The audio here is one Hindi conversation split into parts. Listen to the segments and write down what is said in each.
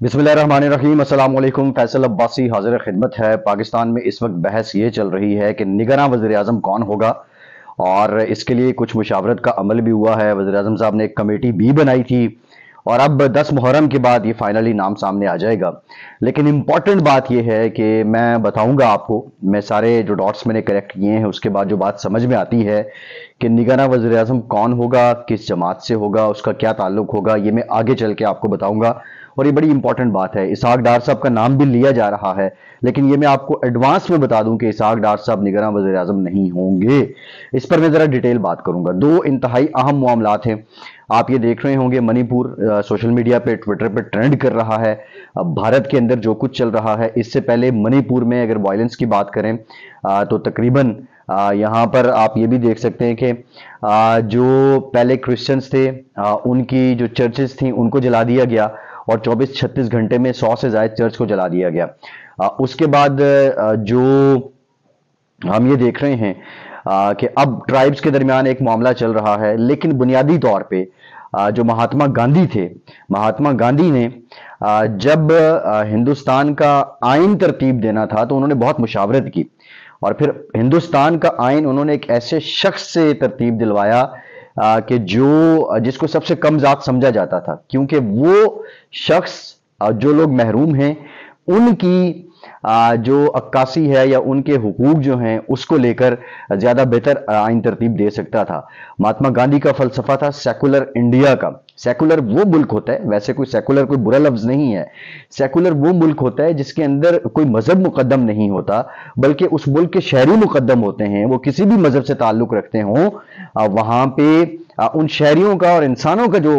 अस्सलाम वालेकुम फैसल अब्बासी हाजिर खिदमत है। पाकिस्तान में इस वक्त बहस ये चल रही है कि निगरान वजी अजम कौन होगा? और इसके लिए कुछ मुशावरत का अमल भी हुआ है। वजी अजम साहब ने एक कमेटी भी बनाई थी। और अब 10 मुहर्रम के बाद ये फाइनली नाम सामने आ जाएगा। लेकिन इंपॉर्टेंट बात यह है कि मैं बताऊँगा आपको। मैं सारे जो डॉट्स मैंने करेक्ट किए हैं, उसके बाद जो बात समझ में आती है कि निगराना वजी अजम कौन होगा, किस जमात से होगा, उसका क्या ताल्लुक होगा, ये मैं आगे चल के आपको बताऊँगा। और ये बड़ी इंपॉर्टेंट बात है। इसहाक डार साहब का नाम भी लिया जा रहा है लेकिन ये मैं आपको एडवांस में बता दूँ कि इसहाक डार साहब निगरान वजी अजम नहीं होंगे। इस पर मैं ज़रा डिटेल बात करूँगा। दो इंतहाई अहम मामला हैं। आप ये देख रहे होंगे मणिपुर सोशल मीडिया पे ट्विटर पे ट्रेंड कर रहा है। भारत के अंदर जो कुछ चल रहा है इससे पहले मणिपुर में अगर वायलेंस की बात करें आ, तो तकरीबन यहाँ पर आप ये भी देख सकते हैं कि जो पहले क्रिश्चियंस थे आ, उनकी जो चर्चेस थी उनको जला दिया गया। और 24-36 घंटे में 100 से ज़्यादा चर्च को जला दिया गया। उसके बाद जो हम ये देख रहे हैं कि अब ट्राइब्स के दरमियान एक मामला चल रहा है, लेकिन बुनियादी तौर पे जो महात्मा गांधी थे, महात्मा गांधी ने जब हिंदुस्तान का आइन तरतीब देना था तो उन्होंने बहुत मुशावरत की। और फिर हिंदुस्तान का आइन उन्होंने एक ऐसे शख्स से तरतीब दिलवाया कि जो, जिसको सबसे कम जात समझा जाता था, क्योंकि वो शख्स जो लोग महरूम हैं, उनकी जो अक्कासी है या उनके हुकूक जो हैं, उसको लेकर ज़्यादा बेहतर आइन तरतीब दे सकता था। महात्मा गांधी का फलसफा था, सेकुलर इंडिया का। सेकुलर वो मुल्क होता है, वैसे कोई सेकुलर कोई बुरा लफ्ज नहीं है। सेकुलर वो मुल्क होता है जिसके अंदर कोई मज़हब मुकदम नहीं होता, बल्कि उस मुल्क के शहरी मुकदम होते हैं, वो किसी भी मज़हब से ताल्लुक रखते हों वहाँ पे उन शहरियों का और इंसानों का जो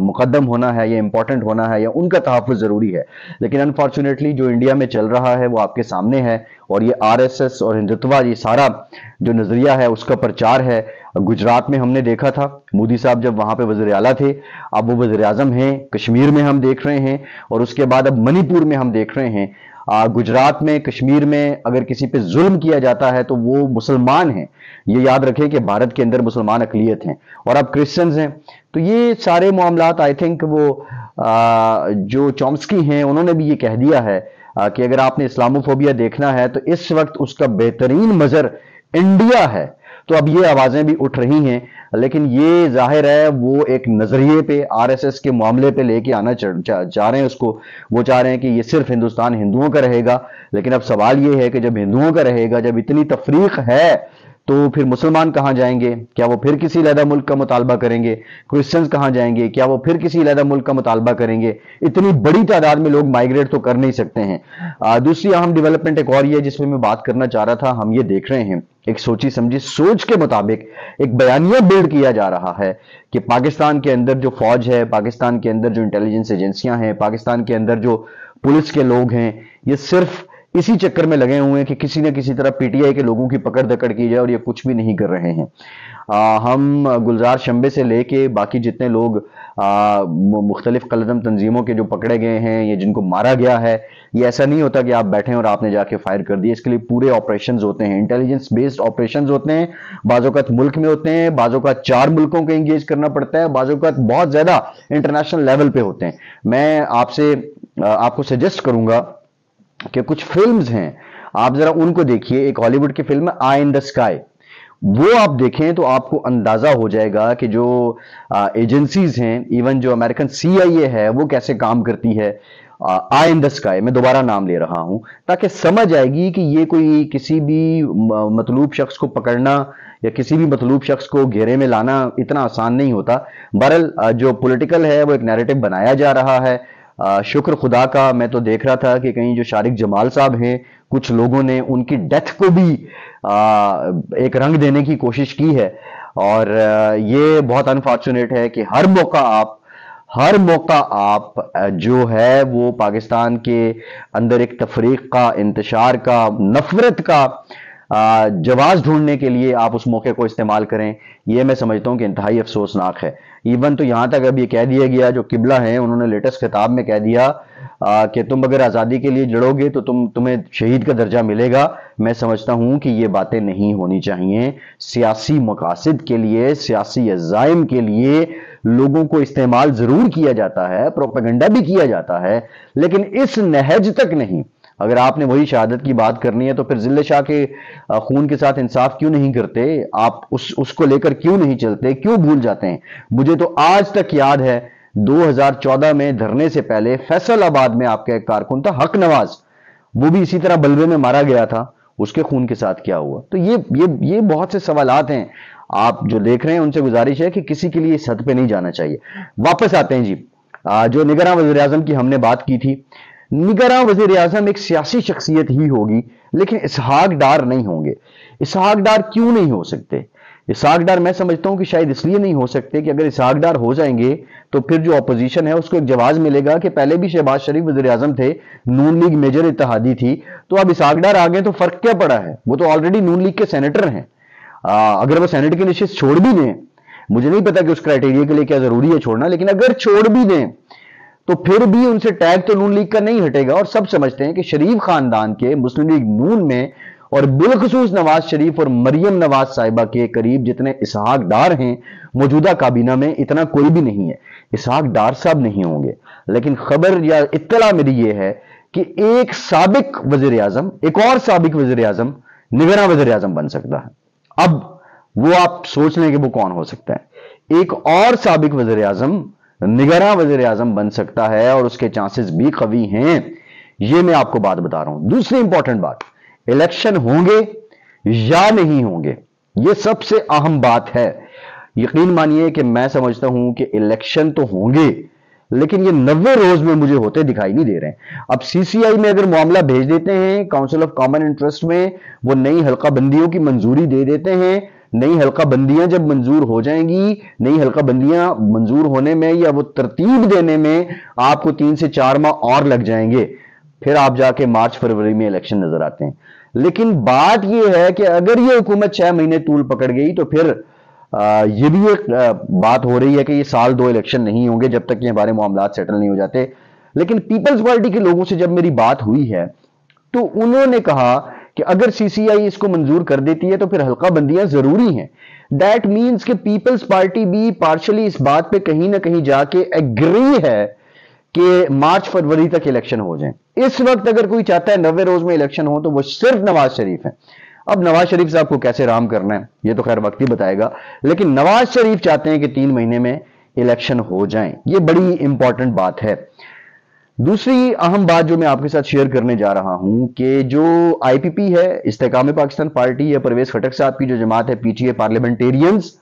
मुकदम होना है या इंपॉर्टेंट होना है या उनका तहफ़ ज़रूरी है। लेकिन अनफॉर्चुनेटली जो इंडिया में चल रहा है, वो आपके सामने है। और ये आरएसएस और हिंदुत्वा ये सारा जो नज़रिया है उसका प्रचार है। गुजरात में हमने देखा था मोदी साहब जब वहाँ पे वजर अला थे अब वो वजर अजम हैं कश्मीर में हम देख रहे हैं और उसके बाद अब मणिपुर में हम देख रहे हैं। गुजरात में कश्मीर में अगर किसी पे जुल्म किया जाता है तो वो मुसलमान हैं। ये याद रखें कि भारत के अंदर मुसलमान अकलीत हैं और अब क्रिश्चियंस हैं। तो ये सारे मामला आई थिंक वो आ, जो चॉम्स्की हैं उन्होंने भी ये कह दिया है कि अगर आपने इस्लामोफोबिया देखना है तो इस वक्त उसका बेहतरीन मजर इंडिया है। तो अब ये आवाज़ें भी उठ रही हैं, लेकिन ये ज़ाहिर है, वो एक नज़रिए पे, आरएसएस के मामले पे लेके आना चाह रहे हैं उसको। वो चाह रहे हैं कि ये सिर्फ़ हिंदुस्तान हिंदुओं का रहेगा, लेकिन अब सवाल ये है कि जब हिंदुओं का रहेगा, जब इतनी तफरीक है तो फिर मुसलमान कहाँ जाएँगे? क्या वो फिर किसी लहदा मुल्क का मुतालबा करेंगे? क्रिश्चियंस कहाँ जाएँगे? क्या वो फिर किसी लहदा मुल्क का मुतालबा करेंगे? इतनी बड़ी तादाद में लोग माइग्रेट तो कर नहीं सकते हैं। आ, दूसरी अहम डेवलपमेंट एक और ये जिसमें मैं बात करना चाह रहा था हम ये देख रहे हैं। एक सोची समझी सोच के मुताबिक एक बयानिया बिल्ड किया जा रहा है कि पाकिस्तान के अंदर जो फौज है पाकिस्तान के अंदर जो इंटेलिजेंस एजेंसियाँ हैं पाकिस्तान के अंदर जो पुलिस के लोग हैं ये सिर्फ़ इसी चक्कर में लगे हुए हैं कि किसी न किसी तरह पीटीआई के लोगों की पकड़ दकड़ की जाए और ये कुछ भी नहीं कर रहे हैं। आ, हम गुलजार शंबे से लेके बाकी जितने लोग मुख्तलिफ़ कलदम तंजीमों के जो पकड़े गए हैं या जिनको मारा गया है ये ऐसा नहीं होता कि आप बैठे और आपने जाके फायर कर दिया। इसके लिए पूरे ऑपरेशन होते हैं इंटेलिजेंस बेस्ड ऑपरेशन होते हैं बाजोकात मुल्क में होते हैं बाजोकात चार मुल्कों को इंगेज करना पड़ता है बाजोकात बहुत ज़्यादा इंटरनेशनल लेवल पे होते हैं। मैं आपसे आपको सजेस्ट करूँगा कि कुछ फिल्म्स हैं। आप जरा उनको देखिए। एक हॉलीवुड की film eye in the sky वो आप देखें तो आपको अंदाज़ा हो जाएगा कि जो एजेंसीज हैं इवन जो अमेरिकन सीआईए है, वो कैसे काम करती है। आई इन द स्काई मैं दोबारा नाम ले रहा हूँ, ताकि समझ आएगी कि ये कोई किसी भी मतलूब शख्स को पकड़ना या किसी भी मतलूब शख्स को घेरे में लाना इतना आसान नहीं होता। बहरल जो पॉलिटिकल है, वो एक नैरेटिव बनाया जा रहा है। शुक्र खुदा का मैं तो देख रहा था कि कहीं जो शारिक जमाल साहब हैं कुछ लोगों ने उनकी डेथ को भी आ, एक रंग देने की कोशिश की है। और ये बहुत अनफॉर्चुनेट है कि हर मौका आप हर मौका आप जो है वो पाकिस्तान के अंदर एक तफरीक का इंतशार का नफरत का जवाब ढूँढने के लिए आप उस मौके को इस्तेमाल करें। यह मैं समझता हूँ कि इंतहाई अफसोसनाक है। इवन तो यहाँ तक अब ये कह दिया गया, जो किबला है, उन्होंने लेटेस्ट किताब में कह दिया कि तुम अगर आज़ादी के लिए जड़ोगे तो तुम, तुम्हें शहीद का दर्जा मिलेगा। मैं समझता हूँ कि ये बातें नहीं होनी चाहिए। सियासी मकासद के लिए, सियासी अजाइम के लिए लोगों को इस्तेमाल ज़रूर किया जाता है, प्रोपेगेंडा भी किया जाता है, लेकिन इस नहज तक नहीं। अगर आपने वही शहादत की बात करनी है तो फिर ज़िले शाह के खून के साथ इंसाफ क्यों नहीं करते? आप उस, उसको लेकर क्यों नहीं चलते? क्यों भूल जाते हैं? मुझे तो आज तक याद है 2014 में धरने से पहले फैसलाबाद में आपका एक कारकुन था, हक नवाज़। वो भी इसी तरह बलवे में मारा गया था, उसके खून के साथ क्या हुआ? तो ये ये ये बहुत से सवालात हैं। आप जो देख रहे हैं, उनसे गुजारिश है कि किसी के लिए इस हद पे नहीं जाना चाहिए। वापस आते हैं जी। जो निगरान वजी की हमने बात की थी निगरान वज़ीर आज़म एक सियासी शख्सियत ही होगी, लेकिन इसहाक डार नहीं होंगे। इसहाक डार क्यों नहीं हो सकते? इसहाक डार मैं समझता हूँ कि शायद इसलिए नहीं हो सकते कि अगर इसहाक डार हो जाएँगे तो फिर जो अपोजिशन है, उसको एक जवाब मिलेगा कि पहले भी शहबाज शरीफ वजी आज़म थे, नून लीग मेजर इतिहादी थी तो अब इसहाक डार आ गए तो फ़र्क क्या पड़ा है? वो तो ऑलरेडी नून लीग के सेनेटर हैं। अगर वो सेनेट की निश्चित छोड़ भी दें, मुझे नहीं पता कि उस क्राइटेरिया के लिए क्या ज़रूरी है छोड़ना, लेकिन अगर छोड़ भी दें तो फिर भी उनसे टैग तो नून लीग का नहीं हटेगा। और सब समझते हैं कि शरीफ खानदान के मुस्लिम लीग नून में और बिलखसूस नवाज़ शरीफ और मरियम नवाज़ साहिबा के करीब जितने इसहाक डार हैं, मौजूदा काबीना में इतना कोई भी नहीं है। इसहाक डार साहब नहीं होंगे। लेकिन खबर या इतला मेरी यह है कि एक सबक वज़ीर आज़म एक और सबक वज़ीर आज़म निगरा वज़ीर आज़म बन सकता है। अब वो आप सोच लें कि वो कौन हो सकता है। एक और सबक वज़ीर आज़म निगरा वज़ीर आज़म बन सकता है और उसके चांसेस भी कवी हैं। ये मैं आपको बात बता रहा हूँ। दूसरी इंपॉर्टेंट बात इलेक्शन होंगे या नहीं होंगे, ये सबसे अहम बात है। यकीन मानिए कि मैं समझता हूँ कि इलेक्शन तो होंगे, लेकिन ये नब्बे रोज में मुझे होते दिखाई नहीं दे रहे हैं। अब सीसीआई में अगर मामला भेज देते हैं काउंसिल ऑफ़ कॉमन इंटरेस्ट में वो नई हल्का बंदियों की मंजूरी दे देते हैं नई हल्का बंदियाँ जब मंजूर हो जाएँगी नई हल्का बंदियाँ मंजूर होने में या वो तरतीब देने में आपको तीन से चार माह और लग जाएँगे। फिर आप जाके मार्च फरवरी में इलेक्शन नज़र आते हैं। लेकिन बात यह है कि अगर ये हुकूमत छह महीने तूल पकड़ गई तो फिर आ, ये भी एक बात हो रही है कि ये साल दो इलेक्शन नहीं होंगे जब तक ये हमारे मामला सेटल नहीं हो जाते। लेकिन पीपल्स पार्टी के लोगों से जब मेरी बात हुई है तो उन्होंने कहा कि अगर सीसीआई इसको मंजूर कर देती है तो फिर हल्का बंदियाँ ज़रूरी हैं। दैट मीन्स कि पीपल्स पार्टी भी पार्शली इस बात पे कहीं ना कहीं जाके एग्री है कि मार्च फरवरी तक इलेक्शन हो जाए। इस वक्त अगर कोई चाहता है नब्बे रोज में इलेक्शन हो तो वो सिर्फ़ नवाज़ शरीफ है। अब नवाज़ शरीफ साहब को कैसे राम करना है, ये तो खैर वक्त ही बताएगा। लेकिन नवाज़ शरीफ चाहते हैं कि तीन महीने में इलेक्शन हो जाए। ये बड़ी इंपॉर्टेंट बात है। दूसरी अहम बात जो मैं आपके साथ शेयर करने जा रहा हूँ कि जो आईपीपी है, इस्तेकाम पाकिस्तान पार्टी या परवेज खटक साहब की जो जमात है पीटीए पार्लियामेंटेरियंस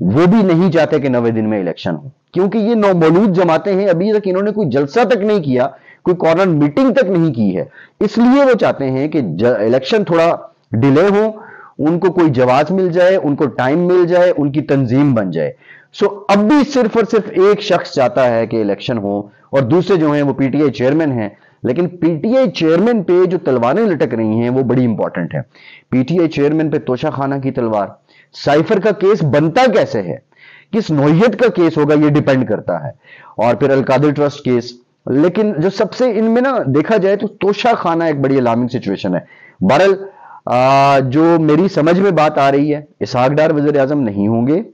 वो भी नहीं चाहते कि नवे दिन में इलेक्शन हो। क्योंकि ये नौमौलूद जमाते हैं, अभी तक इन्होंने कोई जलसा तक नहीं किया, कोई कॉर्नर मीटिंग तक नहीं की है। इसलिए वो चाहते हैं कि इलेक्शन थोड़ा डिले हो, उनको कोई जवाब मिल जाए, उनको टाइम मिल जाए, उनकी तंजीम बन जाए। सो अब भी सिर्फ़ और सिर्फ़ एक शख्स चाहता है कि इलेक्शन हो और दूसरे जो हैं वो पीटीआई चेयरमैन हैं। लेकिन पीटीआई चेयरमैन पे जो तलवारें लटक रही हैं, वो बड़ी इंपॉर्टेंट है। पीटीआई चेयरमैन पे तोशा खाना की तलवार। साइफर का केस बनता कैसे है? किस नोयत का केस होगा, ये डिपेंड करता है। और फिर अलकादिर ट्रस्ट केस लेकिन जो सबसे इनमें ना देखा जाए तो तोशा खाना एक बड़ी अलार्मिंग सिचुएशन है। बहरल जो मेरी समझ में बात आ रही है इसहाकडार वज़ीर आज़म नहीं होंगे।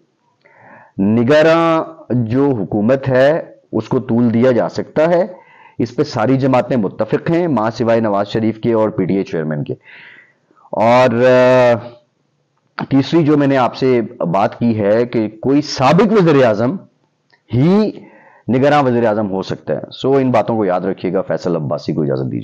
निगरा जो हुकूमत है, उसको तूल दिया जा सकता है। इस पर सारी जमातें मुतफिक हैं, माँ सिवाय नवाज़ शरीफ के और पीटीए चेयरमैन के। और तीसरी जो मैंने आपसे बात की है कि कोई सबक वजर आज़म ही निगरान वज़ीर अजम हो सकता है। सो इन बातों को याद रखिएगा, फैसल अब्बासी को इजाज़त दीजिए।